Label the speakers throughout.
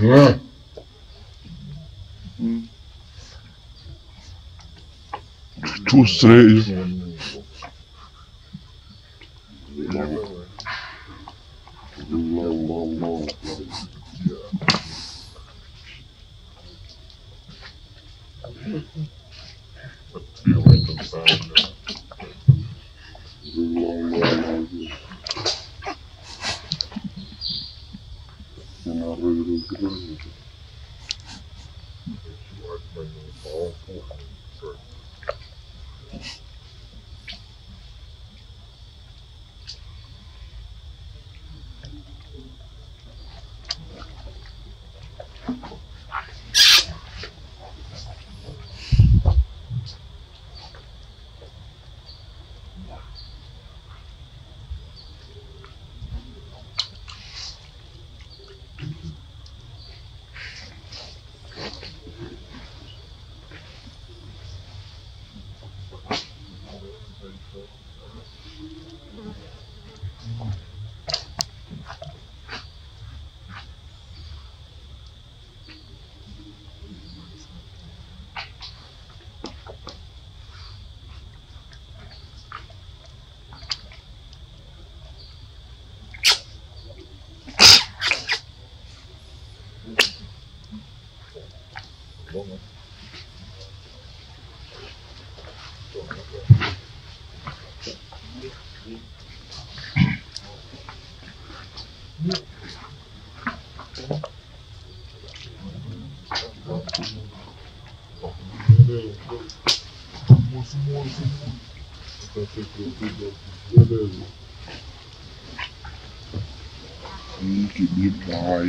Speaker 1: Yeah.
Speaker 2: Too straight. Thank you. On some nurse.
Speaker 3: cái này đi cái này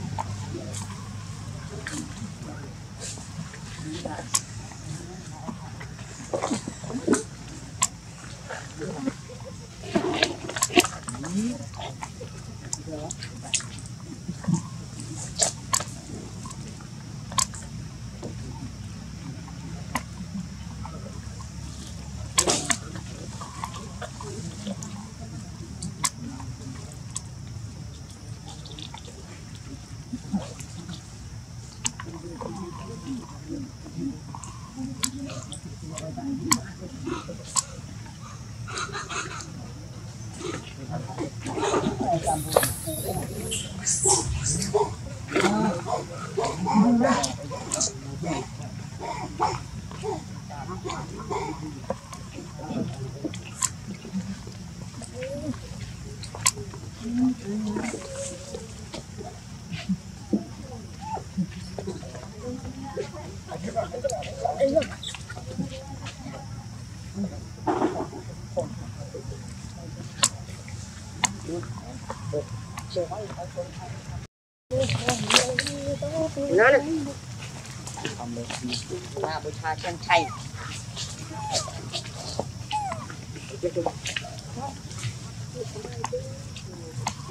Speaker 3: là buổi trà chân chay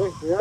Speaker 3: Ih.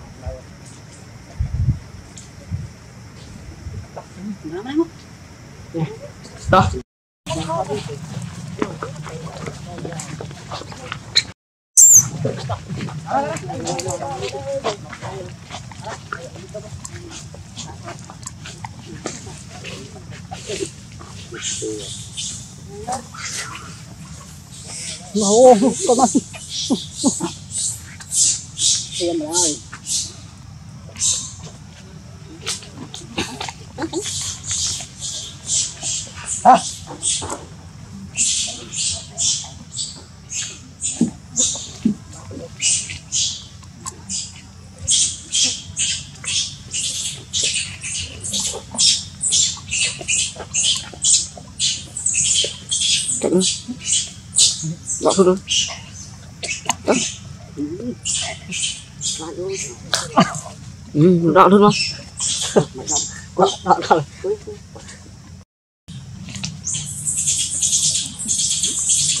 Speaker 1: Start. No, kau masih. Diam lah. Rồi.
Speaker 3: Cạnh. Đọ thôi thôi. Ừ, đọ thôi không?
Speaker 1: Đó, đó.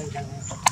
Speaker 1: 보이잖아요.